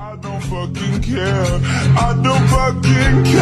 I don't fucking care. I don't fucking care.